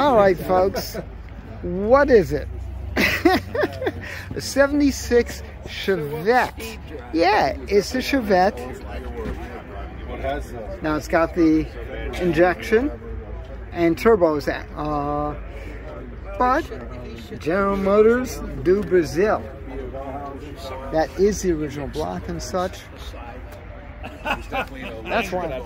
All right, folks. What is it? a 76 Chevette. Yeah, it's a Chevette. Now it's got the injection and turbos. Uh, but General Motors do Brazil. That is the original block and such. That's why.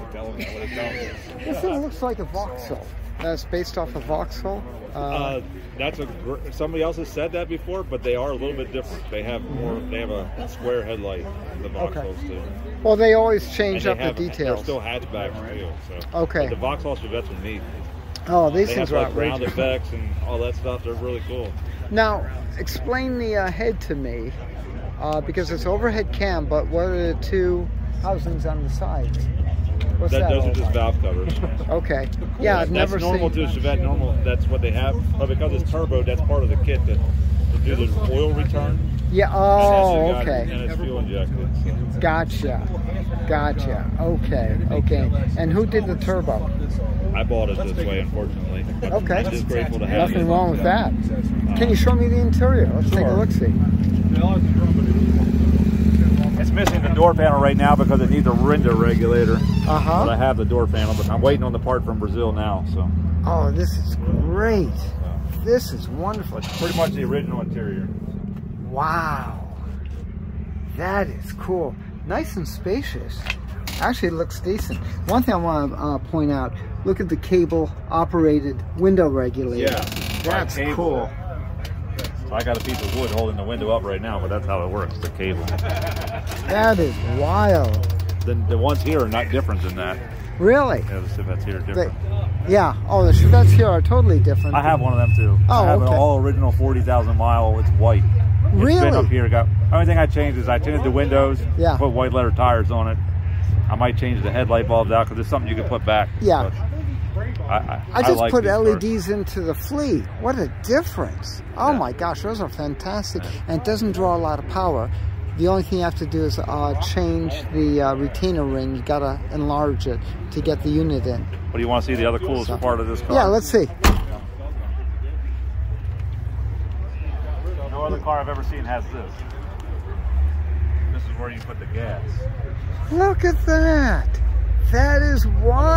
This thing looks like a Vauxhall. That's based off of Vauxhall. Uh, Uh, that's a gr- somebody else has said that before, but they are a little bit different. They have more. They have a square headlight. The Vauxhalls do. well, they always change up have, the details. They're still hatchbacks too. So. Okay. But the Vauxhall Chevettes are neat. Oh, these They things have are like round effects and all that stuff. They're really cool. Now, explain the uh, head to me, uh, because it's overhead cam, but what are the two housings on the sides? What's That, that, those are just valve covers. Okay. Yeah, I've that's never normal seen. to a Chevette. Normal. That's what they have. But because it's turbo, that's part of the kit to, to do the oil return. Yeah. And Oh, it's got- okay. And it's fuel injected. So. Gotcha. Gotcha. Okay. Okay. And who did the turbo? I bought it this way, unfortunately. Okay. I'm just grateful to have Nothing it. wrong with that. Can you show me the interior? Let's take a look. See. It's missing the door panel right now because it needs a window regulator. Uh But I have the door panel, but I'm waiting on the part from Brazil now. So Oh, this is great. This is wonderful. it's pretty much the original interior. Wow. That is cool. Nice and spacious. Actually, it looks decent. One thing I want to uh, point out, look at the cable operated window regulator. Yeah. That's Cable. cool. I got a piece of wood holding the window up right now, but that's how it works, the cable. That is wild. The, the ones here are not different than that. Really? Yeah, the Chevettes here are They, different. yeah. Oh, the Chevettes here are totally different. I have one of them too. Oh, I have okay. an all original 40,000 mile. It's white. It's Really? been up here. Got only thing I changed is I tinted the windows. Yeah. Put white letter tires on it. I might change the headlight bulbs out because it's something you can put back. Yeah. But I, I, I just like put cars. LEDs into the fleet. What a difference. Oh Yeah. my gosh, those are fantastic. And it doesn't draw a lot of power. The only thing you have to do is uh, change the uh, retainer ring. You gotta enlarge it to get the unit in. But do you want to see the other coolest part of this car? Yeah, let's see. No other car I've ever seen has this. This is where you put the gas. Look at that. That is wild.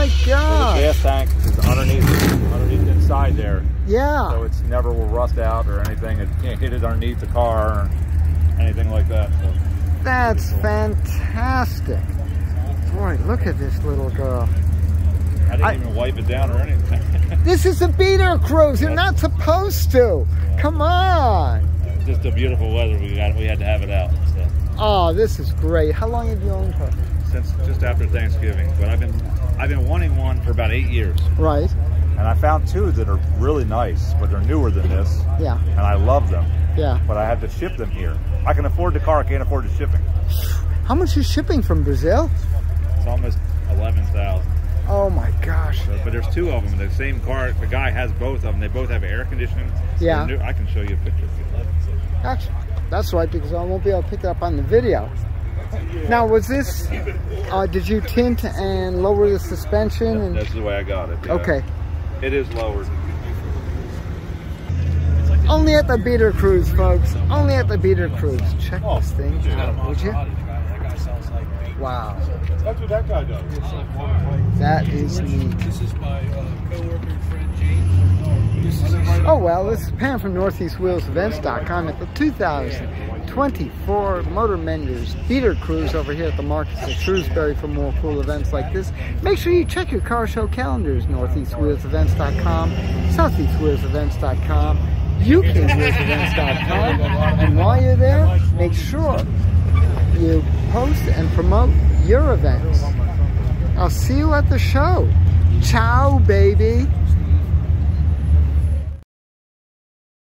Oh my So the gas tank is underneath, underneath inside there, Yeah. so it's never will rust out or anything. It can't hit it underneath the car or anything like that. So That's fantastic. Boy, look at this little girl. I didn't I- even wipe it down or anything. This is a beater cruise. You're not supposed to. Come on. Just the beautiful weather we got. We had to have it out. So. Oh, this is great. How long have you owned her? Since just after Thanksgiving, but I've been I've been wanting one for about eight years, Right. and I found two that are really nice, but they're newer than this, Yeah. and I love them. Yeah. But I have to ship them here. I can afford the car. I can't afford the shipping. How much is shipping from Brazil? It's almost eleven thousand. Oh my gosh. But, but there's two of them. The same car. The guy has both of them. They both have air conditioning. Yeah. New- I can show you a picture if you'd like. That's, that's right, because I won't be able to pick it up on the video. Now, was this, uh, did you tint and lower the suspension? And, That's the way I got it. yeah. okay. It is lowered. Only at the Beater Cruise, folks. Only at the Beater Cruise. Check this thing out, would you? Wow. That's what that guy does. That is neat. This is my uh, coworker and friend Gene. This is his Oh well, this is Pam from NortheastWheelsEvents.com at the 2024 Motor Menders Beater Cruise over here at the markets of Shrewsbury for more cool events like this. Make sure you check your car show calendars, NortheastWheelsEvents.com, SoutheastWheelsEvents.com, UKWheelsEvents.com, and while you're there, make sure you post and promote your events. I'll see you at the show. Ciao, baby.